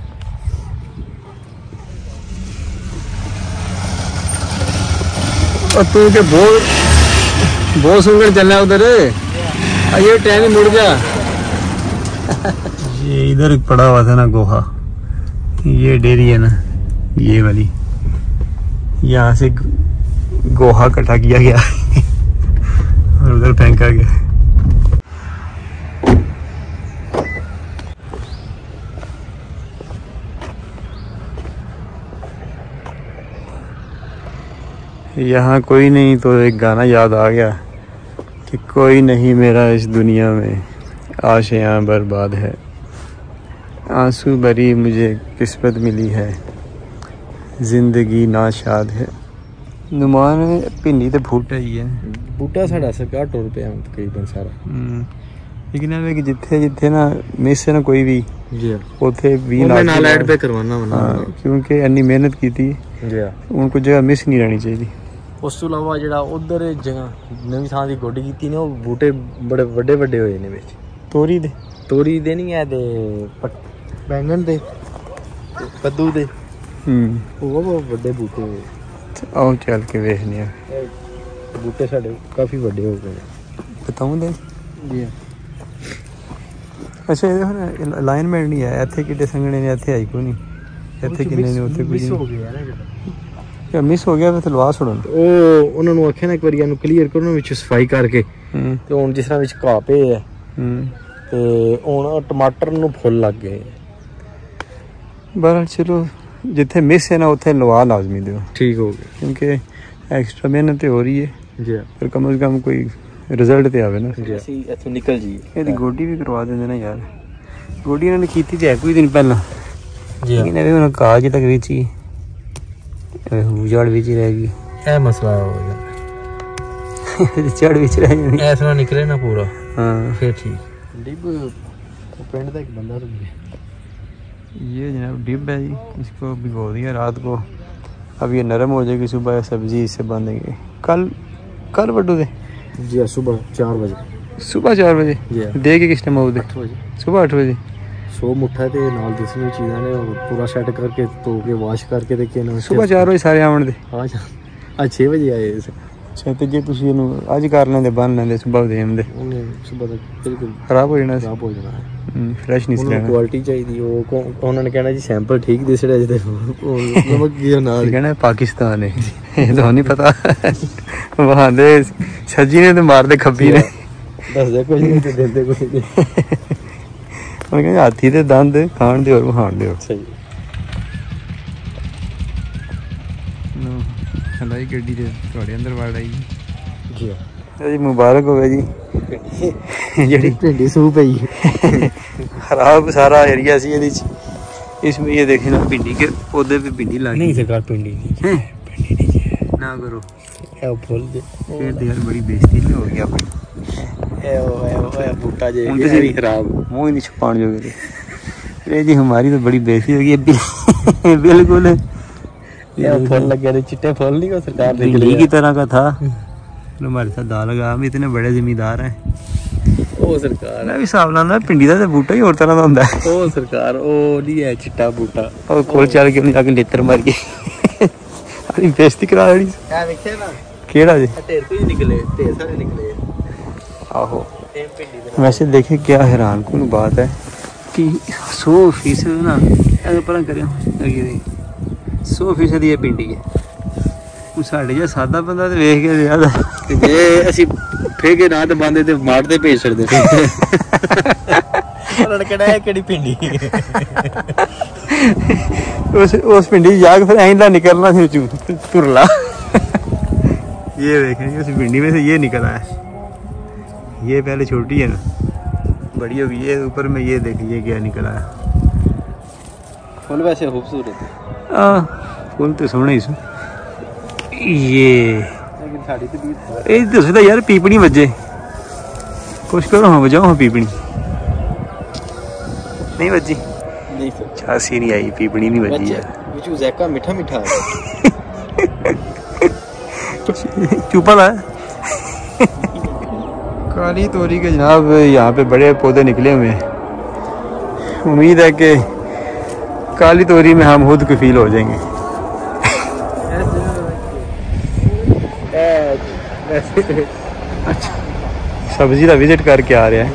ਤੂੰ ਕੇ ਬਹੁਤ ਬਹੁਤ ਸੁੰਗਣ ਚੱਲਿਆ ਉਧਰ। ये ट्रेन मुड़ जा ये इधर पड़ा हुआ था ना गोहा। ये डेरी है ना, ये वाली। यहाँ से गोहा इकट्ठा किया गया। और उधर फेंका गया। यहाँ कोई नहीं तो एक गाना याद आ गया। कि कोई नहीं मेरा इस दुनिया में आशियाँ बर्बाद है आंसू भरी मुझे किस्मत मिली है जिंदगी नाशाद है नुमान भिंडी तो फूट ही है ਬੂਟਾ ਸਾਡਾ ਸਰਕਾਰ ਟੁਰ ਪਿਆ ਹੁਣ ਤਕਰੀਬਨ ਸਾਰਾ ਹਮ, ਲੇਕਿਨ ਇਹ ਕਿ ਜਿੱਥੇ ਜਿੱਥੇ ਨਾ ਮਿਸ ਹੈ ਨਾ ਕੋਈ ਵੀ ਜੀ ਹਾਂ ਉੱਥੇ ਵੀ ਉਹ ਮੈਂ ਲਾਜ਼ਮੀ ਨਾਲ ਐਡ ਹੈ। ਪੇ ਕਰਵਾਉਣਾ ਵਾ ਹਾਂ, ਨਾਲ ਕਿਉਂਕਿ ਇੰਨੀ ਮਿਹਨਤ ਕੀਤੀ ਹੈ, ਜੀ ਹਾਂ ਹੁਣ ਕੋਈ ਜਗ੍ਹਾ ਮਿਸ ਨਹੀਂ ਰਹਿਣੀ ਚਾਹੀਦੀ ਉਸ ਤੋਂ ਇਲਾਵਾ ਜਿਹੜਾ ਉਧਰ ਜਗ੍ਹਾ ਨਵੀਂ ਥਾਂ ਦੀ ਗੋਡੀ ਕੀਤੀ ਨੇ ਉਹ ਬੂਟੇ ਬੜੇ ਵੱਡੇ ਵੱਡੇ ਹੋਏ ਨੇ ਵਿੱਚ। ਤੋਰੀ ਦੇ? ਤੋਰੀ ਦੇ ਨਹੀਂ ਹੈ ਤੇ ਬੈਂਗਣ ਦੇ ਕੱਦੂ ਦੇ। ਹੂੰ। ਉਹ ਬਹੁਤ ਵੱਡੇ ਬੂਟੇ ਹੋਏ। ਆਓ ਚੱਲ ਕੇ ਵੇਖਨੇ ਆ ਇਹ ਬੂਟੇ ਸਾਡੇ ਕਾਫੀ ਵੱਡੇ ਹੋ ਗਏ ਨੇ। ਬਤਾਉਂ ਦੇ? ਜੀ ਅੱਛਾ ਇਹਦੇ ਹੁਣ ਅਲਾਈਨਮੈਂਟ ਨਹੀਂ ਹੈ ਇੱਥੇ ਕਿੱਡੇ ਸੰਗਣੇ ਨੇ ਇੱਥੇ ਆਈ ਕੋਈ ਨਹੀਂ। ਇੱਥੇ ਕਿੰਨੇ ਨੇ ਉੱਥੇ ਕੋਈ ਹੋ ਨਹੀਂ ਗਿਆ ਨਾ ਜਾਂ ਮਿਸ ਹੋ ਗਿਆ ਫਿਰ ਲਵਾ ਛੋੜਨ ਉਹ ਉਹਨਾਂ ਨੂੰ ਆਖਿਆ ਨਾ ਇੱਕ ਵਾਰੀ ਇਹਨੂੰ ਕਲੀਅਰ ਕਰੋ ਉਹਨਾਂ ਵਿੱਚ ਸਫ਼ਾਈ ਕਰਕੇ। ਹੂੰ। ਤੇ ਹੁਣ ਜਿਸ ਤਰ੍ਹਾਂ ਵਿੱਚ ਘਾਹ ਪਏ ਹੈ ਹੂੰ। ਤੇ ਹੁਣ ਟਮਾਟਰ ਨੂੰ ਫੁੱਲ ਲੱਗ ਗਏ ਬਹਰਹਾਲ ਚਲੋ ਜਿੱਥੇ ਮਿਸ ਹੈ ਨਾ ਉੱਥੇ ਲਵਾ ਲਾਜ਼ਮੀ ਦਿਓ। ਠੀਕ ਹੋ ਗਏ ਕਿਉਂਕਿ ਐਕਸਟਰਾ ਮਿਹਨਤ ਤੇ ਹੋ ਰਹੀ ਹੈ। ਜੀ ਪਰ ਕਮ ਸੇ ਕਮ ਕੋਈ ਰਿਜ਼ਲਟ ਤੇ ਆਵੇ ਨਾ। ਜੀ ਅਸੀਂ ਇੱਥੋਂ ਨਿਕਲ ਜੀ ਇਹਦੀ ਗੋਡੀ ਵੀ ਕਰਵਾ ਦਿੰਦੇ ਨਾ ਯਾਰ। ਗੋਡੀ ਇਹਨਾਂ ਨੇ ਕੀਤੀ ਤੇ ਹੈ ਕੋਈ ਦਿਨ ਪਹਿਲਾਂ। ਜੀ ਲੇਕਿਨ ਇਹ ਹੁਣ ਕਾਜ ਤੱਕ ਵਿੱਚ। ਹੀ ਇਹ ਉਜਾੜ ਵਿੱਚ ਹੀ ਰਹਿ ਗਈ ਇਹ ਮਸਲਾ ਹੋ ਗਿਆ ਇਹਦੀ ਚੜ ਵਿੱਚ ਰਹਿ ਜਾਣੀ ਇਸ ਤਰ੍ਹਾਂ ਨਿਕਲੇ ਨਾ ਪੂਰਾ हाँ फिर ठीक डिब पिंड का एक बंदा रुक गया ये जनाब डिब है जी इसको भिगो दिया रात को अब ये नरम हो जाएगी सुबह सब्जी इससे बांधेंगे कल कल बड्डू दे जी हाँ, सुबह चार बजे सुबह चार बजे जी हाँ। दे के किस टाइम आओ दे आठ बजे सुबह आठ बजे ਸੋ ਮੁੱਠਾ ਤੇ ਨਾਲ ਦੂਸਰੀ ਚੀਜ਼ਾਂ ਨੇ ਉਹ ਪੂਰਾ ਸੈੱਟ ਕਰਕੇ ਧੋ ਕੇ ਵਾਸ਼ ਕਰਕੇ ਤੇ ਕਿਨ ਸਵੇਰ 4 ਵਜੇ ਸਾਰੇ ਆਉਣ ਦੇ। ਆ ਜਾ ਆ 6 ਵਜੇ ਆਏ ਅੱਛਾ ਤੇ ਜੇ ਤੁਸੀਂ ਇਹਨੂੰ ਅੱਜ ਕਰ ਲੈਂਦੇ ਬੰਨ ਲੈਂਦੇ ਸਵੇਰ ਦੇ ਆਉਂਦੇ। ਉਹਨੇ ਸਵੇਰ ਦਾ ਬਿਲਕੁਲ ਖਰਾਬ ਹੋ ਜਾਣਾ ਖਰਾਬ ਹੋ ਜਾਣਾ ਫਰੈਸ਼ ਨਹੀਂ ਸੀ ਲੈਣਾ। ਕੁਆਲਿਟੀ ਚਾਹੀਦੀ ਉਹ ਉਹਨਾਂ ਨੇ ਕਹਿਣਾ ਜੀ ਸੈਂਪਲ ਠੀਕ ਦਿਸ ਰਿਹਾ ਜਿਹਦੇ ਨਮਕ ਗਿਆ ਨਾਲ ਕਹਿਣਾ ਪਾਕਿਸਤਾਨ ਹੈ ਇਹ ਤਾਂ ਨਹੀਂ ਪਤਾ। ਵਹਾਂਦੇ ਸੱਜੀ ਨੇ ਤੇ ਮਾਰਦੇ ਖੱਬੀ ਨੇ। ਦੱਸ ਦੇ ਨਹੀਂ ਤੇ ਦਿੰਦੇ ਕੁਝ ਨਹੀਂ। मैं कहया हाथी दे दंद खान दे और वहान दे ਸਹੀ हलाई गड्डी दे थोड़े अंदर वाड़ आई ਜੀ जी मुबारक होवे जी ਜਿਹੜੀ ਭਿੰਡੀ ਸੂਪ ਪਈ खराब सारा एरिया सी ਇਹਦੇ ਚ इसमें ये देखे ना भिंडी के पौधे पे भिंडी लगी ਨਹੀਂ ਸਰਕਾਰ ਪਿੰਡੀ हैं? ना करो ਇਹ ਫੁੱਲ ਦੇ फिर तो यार बड़ी बेइज्जती नहीं हो गई अपनी ਇਹ ਉਹ ਇਹ ਉਹ ਇਹ ਬੂਟਾ ਜੇ ਹੁਣ ਤੇ ਵੀ ਖਰਾਬ ਮੂੰਹ ਹੀ ਨਹੀਂ ਛੁਪਾਣ ਜੋਗੇ ਤੇ ਇਹ ਜੀ ਹਮਾਰੀ तो बड़ी बेइज्जती हो गई है बिल- बिल्कुल ਇਹ ਫੁੱਲ ਲੱਗੇ ਨੇ ਚਿੱਟੇ ਫੁੱਲ ਨਹੀਂ ਉਹ ਸਰਕਾਰ ਦੇ भिंडी की तरह का था फिर हमारे साथ दाल लगा हम इतने बड़े जिम्मेदार हैं ਉਹ ਸਰਕਾਰ मैं भी हिसाब लाना भिंडी का तो बूटा ही और तरह का होता है ਉਹ ਸਰਕਾਰ ਉਹ ਨਹੀਂ ਹੈ ਚਿੱਟਾ ਬੂਟਾ और कोल चल के उन्हें जाके लेतर मार के अरे बेइज्जती करा रही ਇਹ ਵੇਖਿਆ ਨਾ केड़ा जी ਢੇਰ ਕੋਈ ਨਿਕਲੇ ਢੇਰ ਸਾਰੇ ਨਿਕਲੇ आहो ਇਹ ਪਿੰਡੀ ਦੇ वैसे देखे क्या हैरान कौन बात है कि सौ फीसद ना अगर पर करें सौ फीसद ये पिंडी है ਹੁਣ ਸਾਡੇ ਜਿਹਾ ਸਾਦਾ ਬੰਦਾ ਤੇ ਵੇਖ ਕੇ ਜ਼ਿਆਦਾ ਤੇ ਜੇ ਅਸੀਂ ਫੇਗੇ ਨਾ ਤੇ ਬੰਦੇ ਤੇ ਮਾਰ ਦੇ ਭੇਜ ਛੱਡਦੇ ਉਹਨਾਂ ਨੇ ਕਿਹੜਾ ਇਹ ਕਿਹੜੀ ਪਿੰਡੀ उस उस पिंडी जा के फिर आइंदा निकलना फिर चू तुरला ये देखें उस पिंडी में से ये निकला है ये पहले छोटी है ना बड़ी होगी ये ऊपर में ये देखिए क्या निकला है ਫੁੱਲ ਵੈਸੇ ਖੂਬਸੂਰਤ ਹੈ आ, फुल तो सोहने ही सो ये ਲੇਕਿਨ ਸਾਡੀ ਤੇ ਵੀ ਇਹ ਦੱਸਦਾ ਯਾਰ ਪੀਪਣੀ ਵੱਜੇ ਕੁਛ ਕਰੋ ਹਾਂ ਵਜਾਓ ਹਾਂ ਪੀਪਣੀ ਨਹੀਂ ਵੱਜੀ ਨਹੀਂ ਸਰ ਚਾਸੀ ਨਹੀਂ ਆਈ ਪੀਪਣੀ ਨਹੀਂ ਵੱਜੀ ਯਾਰ ਵਿੱਚੋਂ ਜ਼ੈਕਾ ਮਿੱਠਾ ਮਿੱਠਾ ਹੈ चुपा है काली तोरी के जनाब? यहाँ पे बड़े पौधे निकले हुए हैं। उम्मीद है कि काली तोरी में हम खुद कफील हो जाएँगे। अच्छा सब्ज़ी का विज़िट करके आ रहे हैं।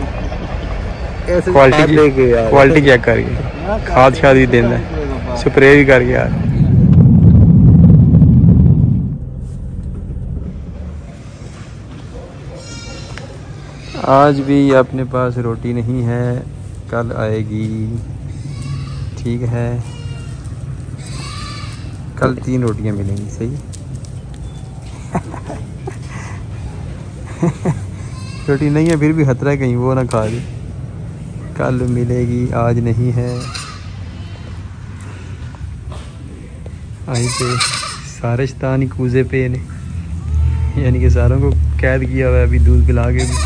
क्वालिटी क्वालिटी चेक करके। खाद शाद भी देना स्प्रे भी करके आ रहे हैं। आज भी अपने पास रोटी नहीं है, कल आएगी। ठीक है। कल तीन रोटियाँ मिलेंगी, सही? रोटी नहीं है, फिर भी खतरा है कहीं, वो ना खा ले। कल मिलेगी, आज नहीं है। आई पे सारे शतानी कूजे पे ने। यानी कि सारों को कैद किया हुआ है, अभी दूध पिला के भी।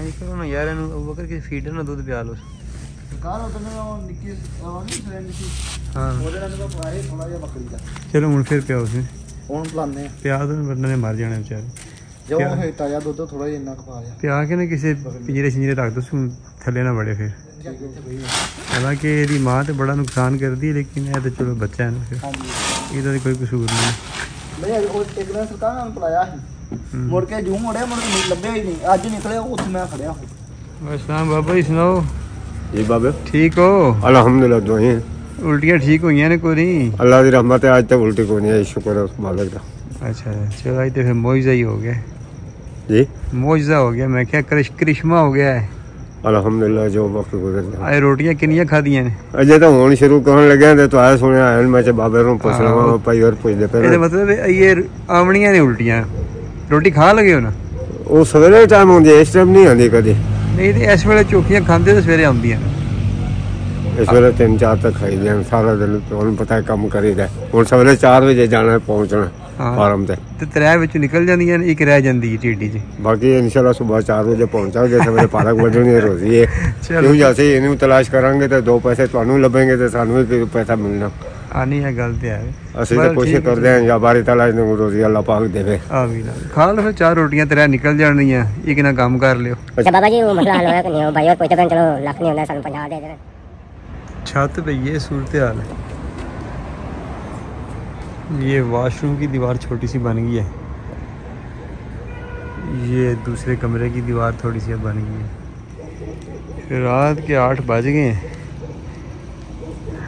ए ਐਂ ਕਰੋ ਨਾ ਯਾਰ ਇਹਨੂੰ ਅਬੂ ਬਕਰ ਕੇ ਫੀਡ ਨਾਲ ਦੁੱਧ ਪਿਆ ਲਓ। ਸਰਕਾਰ ਉਹ ਤਾਂ ਉਹ ਨਿੱਕੀ ਉਹ ਨਹੀਂ ਸਿਲੰਡਰ ਸੀ। ਹਾਂ। ਉਹਦੇ ਨਾਲ ਤਾਂ ਪਾਏ ਥੋੜਾ ਜਿਹਾ ਬੱਕਰੀ ਦਾ। ਚਲੋ ਹੁਣ ਫਿਰ ਪਿਆ ਉਸੇ ਹੁਣ ਪਲਾਨੇ ਆ। ਪਿਆ ਦੋ ਵਰਨਾ ਨੇ ਮਰ ਜਾਣਾ ਵਿਚਾਰੇ। ਜੋ ਕਿਆ? ਹੈ ਤਾਜ਼ਾ ਦੁੱਧ ਥੋੜਾ ਜਿਹਾ ਇੰਨਾ ਖਵਾ ਲਿਆ ਪਿਆ ਕੇ ਨਾ ਕਿਸੇ ਪਿੰਜਰੇ ਸਿੰਜਰੇ ਰੱਖ ਦੋ ਸੁਣ ਥੱਲੇ ਨਾ ਬੜੇ ਫਿਰ। ਹਾਲਾਂਕਿ ਇਹਦੀ ਮਾਂ ਤੇ ਬੜਾ ਨੁਕਸਾਨ ਕਰਦੀ ਹੈ ਲੇਕਿਨ ਇਹ ਤਾਂ ਚਲੋ ਬੱਚਾ ਹੈ ਨਾ ਫਿਰ। ਇਹਦਾ ਤਾਂ ਕੋਈ ਕਸੂਰ ਨਹੀਂ। ਅੱਜ ਉਹ ਇੱਕ ਦਿਨ ਸਰਕਾਰ ਨਾਲ ਪਲਾਇਆ ਸੀ। ਮੁੜ ਕੇ ਜੂੰ ਮੁੜਿਆ ਮੁੜ ਕੇ ਲੱਭਿਆ ਹੀ ਨਹੀਂ ਅੱਜ ਨਿਕਲਿਆ ਉੱਥੇ ਮੈਂ ਖੜਿਆ ਅਸਲਾਮ ਬਾਬਾ ਜੀ ਸੁਣਾਓ ਜੀ ਬਾਬੇ ਠੀਕ ਹੋ ਅਲਹਮਦੁਲਿਲਾ ਦੁਆਏ ਉਲਟੀਆਂ ਠੀਕ ਹੋਈਆਂ ਨੇ ਕੋਈ ਨਹੀਂ ਅੱਲਾ ਦੀ ਰਹਿਮਤ ਹੈ ਅੱਜ ਤੱਕ ਉਲਟੀ ਕੋਈ ਨਹੀਂ ਆਈ ਸ਼ੁਕਰ ਹੈ ਉਸ ਮਾਲਕ ਦਾ ਅੱਛਾ ਚਲੋ ਅੱਜ ਤੇ ਫਿਰ ਮੌਜਜ਼ਾ ਹੀ ਹੋ ਗਿਆ ਜੀ ਮੌਜਜ਼ਾ ਹੋ ਗਿਆ ਮੈਂ ਕਿਹਾ ਕਰਿਸ਼ ਕਰਿਸ਼ਮਾ ਹੋ ਗਿਆ ਹੈ ਅਲਹਮਦੁਲਿਲਾ ਜੋ ਵਕਤ ਗੁਜ਼ਰ ਗਿਆ ਆਏ ਰੋਟੀਆਂ ਕਿੰਨੀਆਂ ਖਾਧੀਆਂ ਨੇ ਅਜੇ ਤਾਂ ਹੁਣ ਸ਼ੁਰੂ ਕਰਨ ਲੱਗਿਆ ਤੇ ਤੁਹਾਇਆ ਸੁਣਿਆ ਆਇਆ ਮੈਂ ਚ ਬਾਬੇ ਨੂੰ ਪੁੱਛ ਲਵਾਂ ਆਹੋ। ਭਾਈ ਹੋਰ ਪੁੱਛਦੇ ਇਹਦਾ ਪਏ ਮਤਲਬ ਹੈ ਇਹ ਆਵਣੀਆਂ ਨੇ ਉਲਟੀਆਂ ਰੋਟੀ ਖਾ ਲਗੇ ਹੋ ਨਾ? ਉਹ ਸਵੇਰੇ ਟਾਈਮ ਹੁੰਦੀ ਹੈ ਇਸ ਟਾਈਮ ਨਹੀਂ ਆਉਂਦੀ ਕਦੇ। ਨਹੀਂ ਤੇ ਇਸ ਵੇਲੇ ਚੋਖੀਆਂ ਖਾਂਦੇ ਤੇ ਸਵੇਰੇ ਆਉਂਦੀਆਂ। ਨੇ ਇਸ ਵੇਲੇ ਤਿੰਨ ਚਾਰ ਤੱਕ ਖਾਈ ਦੀਆਂ ਸਾਰਾ ਦਿਨ ਤੁਹਾਨੂੰ ਪਤਾ ਹੈ ਕੰਮ ਕਰੀਦਾ ਹੁਣ ਸਵੇਰੇ 4 ਵਜੇ ਜਾਣਾ ਹੈ, ਪਹੁੰਚਣਾ ਹਾਂ। ਫਾਰਮ ਤੇ। ਤੇ ਤਰੇ ਵਿੱਚ ਨਿਕਲ ਜਾਂਦੀਆਂ ਨੇ ਇੱਕ ਰਹਿ ਜਾਂਦੀ ਹੈ ਢਿੱਡੀ 'ਚ ਬਾਕੀ ਇਨਸ਼ਾਅੱਲਾ ਸਵੇਰ 4 ਵਜੇ ਪਹੁੰਚਾਂਗੇ ਸਵੇਰੇ ਪਾਲਕ ਵਜਣੀ ਰੋਜ਼ੀ ਹੈ। ਚਲੋ। ਕਿਉਂ ਜੈਸੇ ਇਹਨੂੰ ਤਲਾਸ਼ ਕਰਾਂਗੇ ਤੇ ਦੋ ਪੈਸੇ ਤੁਹਾਨੂੰ ਲੱਭेंगे ਤੇ ਸਾਨੂੰ ਵੀ ਕੋਈ ਪੈਸਾ ਮਿਲਣਾ। ਆ ਨਹੀਂ ਇਹ ਗੱਲ ਤੇ ਹੈ ਅਸੀਂ ਤਾਂ ਕੋਸ਼ਿਸ਼ ਕਰਦੇ ਹਾਂ ਜਾਂ ਬਾਰੀ ਤਲਾਸ਼ ਨੂੰ ਰੋਜ਼ੀ ਅੱਲਾਹ ਪਾਕ ਦੇਵੇ ਆ ਵੀ ਨਾ ਖਾ ਲਓ ਫਿਰ ਚਾਰ ਰੋਟੀਆਂ ਤੇਰਾ ਨਿਕਲ ਜਾਣਗੀਆਂ ਇੱਕ ਨਾ ਕੰਮ ਕਰ ਲਿਓ ਤੇ ਬਾਬਾ ਜੀ ਉਹ ਮਸਲਾ ਹੱਲ ਹੋਇਆ ਕਿ ਨਹੀਂ ਉਹ ਭਾਈ ਹੋਰ ਪੁੱਛਦੇ ਪਏ ਨੇ, ਚਲੋ ਲੱਖ ਨਹੀਂ ਹੁੰਦਾ ਸਾਨੂੰ 50 ਦੇ ਦੇਣ छत पे ये सूरत हाल है ये वॉशरूम की दीवार छोटी सी बन गई है ये दूसरे कमरे की दीवार थोड़ी सी अब बन गई है फिर रात के आठ बज गए हैं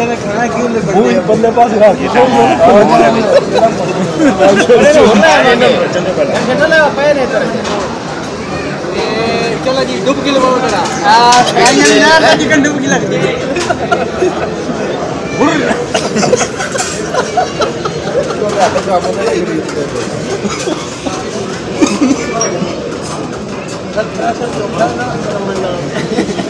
सर खाना क्यों ले वो इस बंदे पास रहा ये सब जनरल पाया नहीं था चलो जी डूब किलो बोल रहा आ फैमिली यार चिकन डूब किलो बुर सर सर जो ना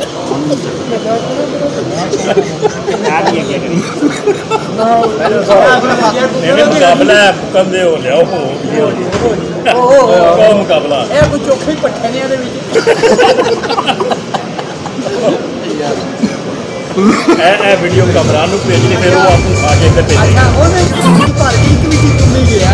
ਇਹ ਮੁਕਾਬਲਾ ਕੰਦੇ ਹੋ ਲਿਆ ਉਹ ਉਹ ਮੁਕਾਬਲਾ ਇਹ ਕੋਈ ਚੋਖੇ ਪੱਠੇ ਨੇ ਇਹਦੇ ਵਿੱਚ ਇਹ ਇਹ ਵੀਡੀਓ ਕਮਰਾ ਨੂੰ ਭੇਜਣੀ ਫਿਰ ਉਹ ਆਪ ਨੂੰ ਖਾ ਕੇ ਇੱਧਰ ਭੇਜੇ ਅੱਛਾ ਉਹਨੇ ਭਰ ਕੇ ਇੱਕ ਗਿਆ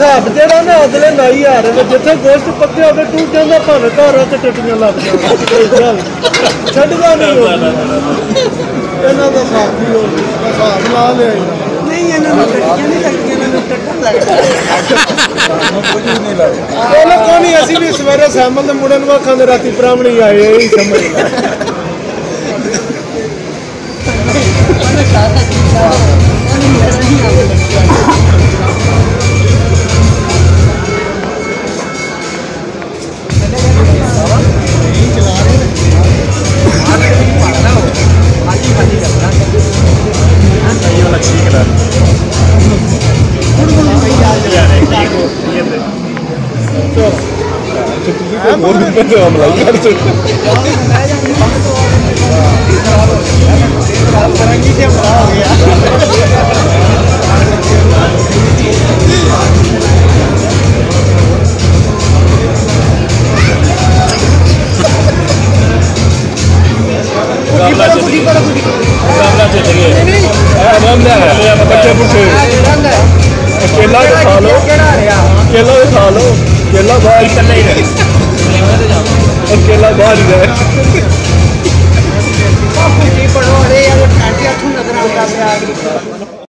ਹਿਸਾਬ ਜਿਹੜਾ ਨਾ ਅਗਲੇ ਨਾਈ ਆ ਰਹੇ ਜਿੱਥੇ ਗੋਸ਼ਤ ਪੱਕੇ ਹੋਵੇ ਤੂੰ ਕਹਿੰਦਾ ਭਾਵੇਂ ਘਰ ਆ ਤੇ ਟੱਟੀਆਂ ਲੱਗ ਜਾਣ। ਛੱਡਦਾ ਨਹੀਂ ਇਹਨਾਂ ਦਾ ਹਿਸਾਬ ਨਹੀਂ ਹੋ ਹਿਸਾਬ ਲਾ ਲਿਆ ਨਹੀਂ ਇਹਨਾਂ ਨੂੰ ਟੱਟੀਆਂ ਨਹੀਂ ਲੱਗਦੀਆਂ ਇਹਨਾਂ ਨੂੰ ਟੱਟਣ ਲੱਗਦਾ ਚਲੋ ਕੋਈ ਨਹੀਂ ਅਸੀਂ ਵੀ ਸਵੇਰੇ ਸੈਮਲ ਦੇ ਮੁੰਡੇ ਨੂੰ ਆਖਾਂ ਦੇ ਰਾਤੀ ਪ੍ਰਾਹਮਣੀ ਆਏ ਇਹ ਹੀ ਸਮਝ ਲੈ ਹੋਰ ਬੰਦੇ